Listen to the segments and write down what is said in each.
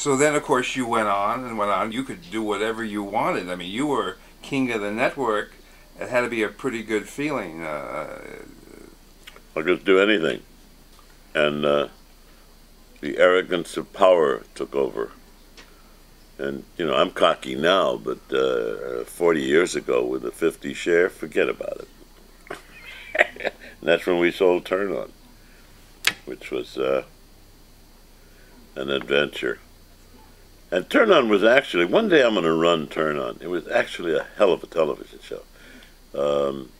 So then, of course, you went on and went on. You could do whatever you wanted. I mean, you were king of the network. It had to be a pretty good feeling. Uh, I could do anything. And uh, the arrogance of power took over. And, you know, I'm cocky now, but uh, 40 years ago with a 50 share, forget about it. and that's when we sold Turn On, which was uh, an adventure. And Turn On was actually, one day I'm going to run Turn On. It was actually a hell of a television show. Um,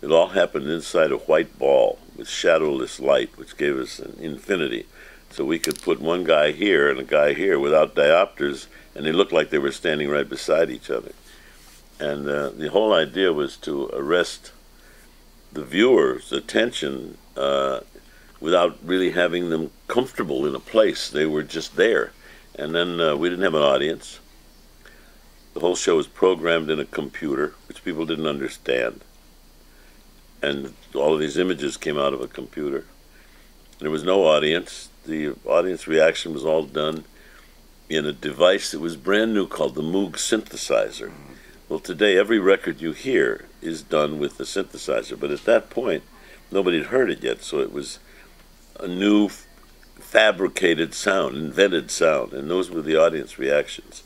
it all happened inside a white ball with shadowless light, which gave us an infinity. So we could put one guy here and a guy here without diopters, and they looked like they were standing right beside each other. And uh, the whole idea was to arrest the viewer's attention uh, without really having them comfortable in a place. They were just there. And then uh, we didn't have an audience. The whole show was programmed in a computer, which people didn't understand. And all of these images came out of a computer. There was no audience. The audience reaction was all done in a device that was brand new called the Moog synthesizer. Well, today every record you hear is done with the synthesizer, but at that point, nobody had heard it yet, so it was a new fabricated sound, invented sound, and those were the audience reactions.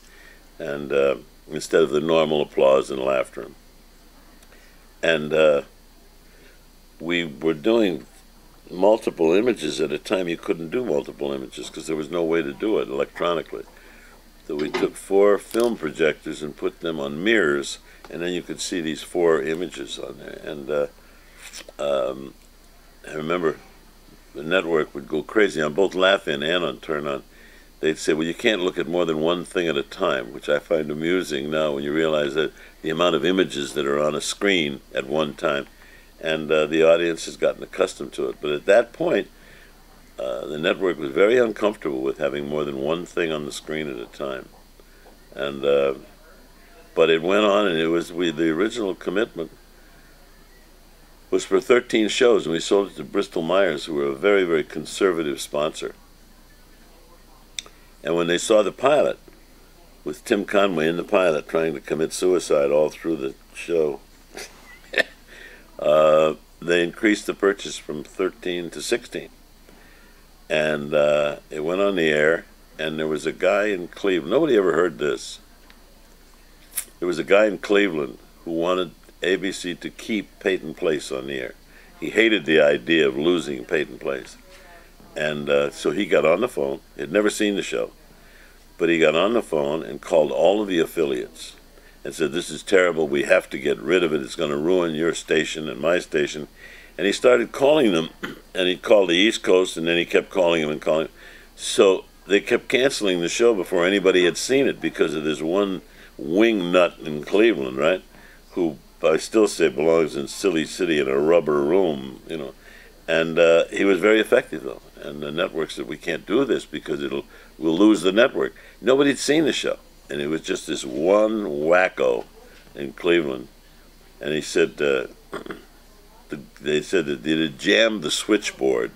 And uh, instead of the normal applause and laughter. And uh, we were doing multiple images at a time you couldn't do multiple images because there was no way to do it electronically. So we took four film projectors and put them on mirrors, and then you could see these four images on there. And uh, um, I remember the network would go crazy on both Laugh-In and on Turn On. They'd say, well, you can't look at more than one thing at a time, which I find amusing now when you realize that the amount of images that are on a screen at one time, and uh, the audience has gotten accustomed to it. But at that point, uh, the network was very uncomfortable with having more than one thing on the screen at a time, and uh, but it went on, and it was we the original commitment was for 13 shows, and we sold it to Bristol Myers, who were a very, very conservative sponsor. And when they saw the pilot, with Tim Conway in the pilot trying to commit suicide all through the show, uh, they increased the purchase from 13 to 16. And uh, it went on the air, and there was a guy in Cleveland. Nobody ever heard this. There was a guy in Cleveland who wanted ABC to keep Peyton Place on the air. He hated the idea of losing Peyton Place. And uh, so he got on the phone. He'd never seen the show. But he got on the phone and called all of the affiliates and said, This is terrible. We have to get rid of it. It's going to ruin your station and my station. And he started calling them, and he called the East Coast, and then he kept calling them and calling. Them. So they kept canceling the show before anybody had seen it because of this one wing nut in Cleveland, right? Who I still say belongs in Silly City in a rubber room, you know. And uh, he was very effective though. And the network said we can't do this because it'll we'll lose the network. Nobody had seen the show, and it was just this one wacko in Cleveland. And he said uh, the, they said that they had jammed the switchboard,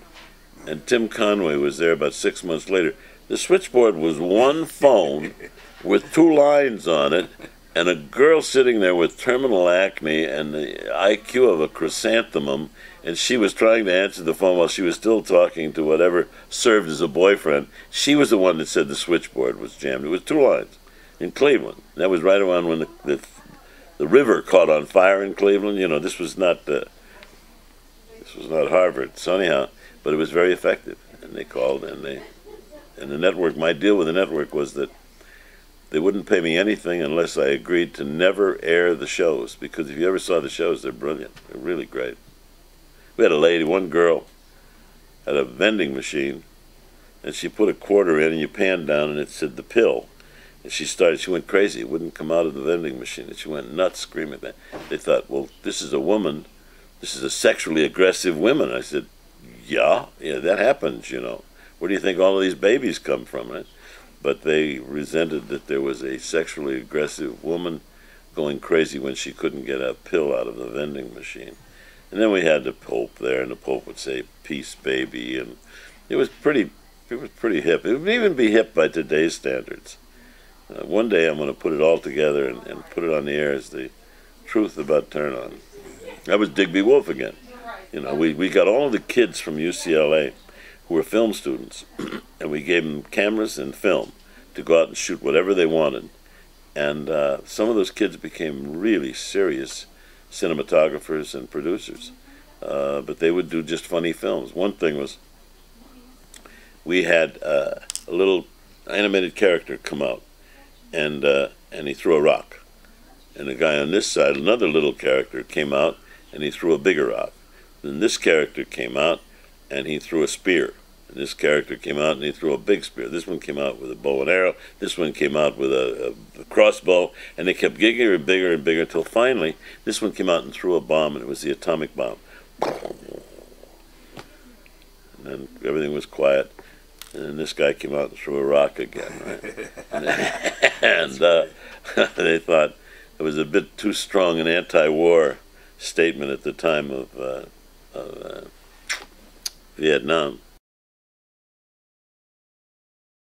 and Tim Conway was there about six months later. The switchboard was one phone with two lines on it and a girl sitting there with terminal acne and the IQ of a chrysanthemum, and she was trying to answer the phone while she was still talking to whatever served as a boyfriend. She was the one that said the switchboard was jammed. It was two lines in Cleveland. That was right around when the the, the river caught on fire in Cleveland. You know, this was not uh, this was not Harvard. So anyhow, but it was very effective, and they called and they and the network. My deal with the network was that they wouldn't pay me anything unless I agreed to never air the shows because if you ever saw the shows, they're brilliant. They're really great. We had a lady, one girl, had a vending machine, and she put a quarter in, and you pan down, and it said the pill. And she started, she went crazy. It wouldn't come out of the vending machine. And she went nuts screaming. They thought, well, this is a woman. This is a sexually aggressive woman. I said, yeah, yeah, that happens, you know. Where do you think all of these babies come from, right? But they resented that there was a sexually aggressive woman going crazy when she couldn't get a pill out of the vending machine. And then we had the Pope there, and the Pope would say, Peace, baby. And it was pretty it was pretty hip. It would even be hip by today's standards. Uh, one day I'm going to put it all together and, and put it on the air as the truth about Turn On. That was Digby Wolfe again. You know, we, we got all the kids from UCLA who were film students, and we gave them cameras and film to go out and shoot whatever they wanted. And uh, some of those kids became really serious cinematographers and producers. Uh, but they would do just funny films. One thing was we had uh, a little animated character come out, and uh, and he threw a rock, and a guy on this side, another little character, came out and he threw a bigger rock. Then this character came out and he threw a spear. And this character came out and he threw a big spear. This one came out with a bow and arrow. This one came out with a, a, crossbow. And they kept getting and bigger and bigger until finally this one came out and threw a bomb, and it was the atomic bomb. And then everything was quiet. And then this guy came out and threw a rock again. Right? and uh, they thought it was a bit too strong an anti war statement at the time of, uh, of uh, Vietnam.